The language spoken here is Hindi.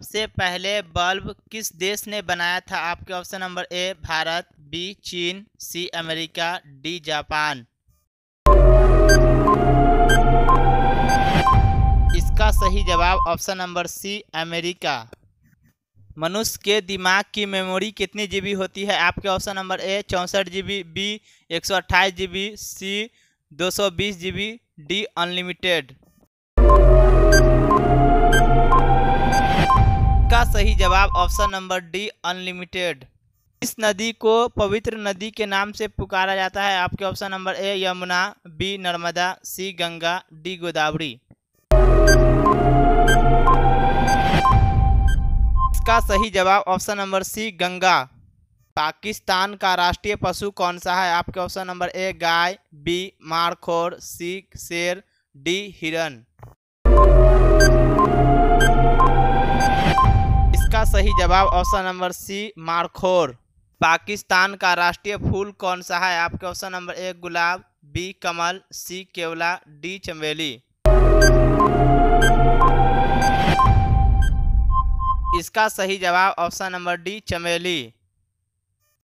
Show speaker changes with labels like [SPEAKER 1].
[SPEAKER 1] सबसे पहले बल्ब किस देश ने बनाया था? आपके option number A, Bharat, B, Cheen, C, America, D, Japan. इसका सही जवाब ऑप्शन नंबर सी, अमेरिका। मनुष्य के दिमाग की मेमोरी कितनी जीबी होती है? आपके ऑप्शन नंबर ए, चौंसठ जीबी, बी, एक सौ अट्ठाईस जीबी, सी, दो सौ बीस जीबी, डी, अनलिमिटेड। का सही जवाब ऑप्शन नंबर डी, अनलिमिटेड। इस नदी को पवित्र नदी के नाम से पुकारा जाता है। आपके option number A, Yamuna, B, Narmada, C, Ganga, D, Godavari. इसका सही जवाब option number C, Ganga. Pakistan का राष्ट्रीय पशु कौन सा है? आपके ऑप्शन नंबर ए, गाय, बी मारखोर सी, शेर, डी, हिरन। इसका सही जवाब ऑप्शन नंबर सी, मारखोर। पाकिस्तान का राष्ट्रीय फूल कौन सा है? आपके ऑप्शन नंबर एक गुलाब, बी, कमल, सी, केवला, डी, चमेली। इसका सही जवाब ऑप्शन नंबर डी, चमेली।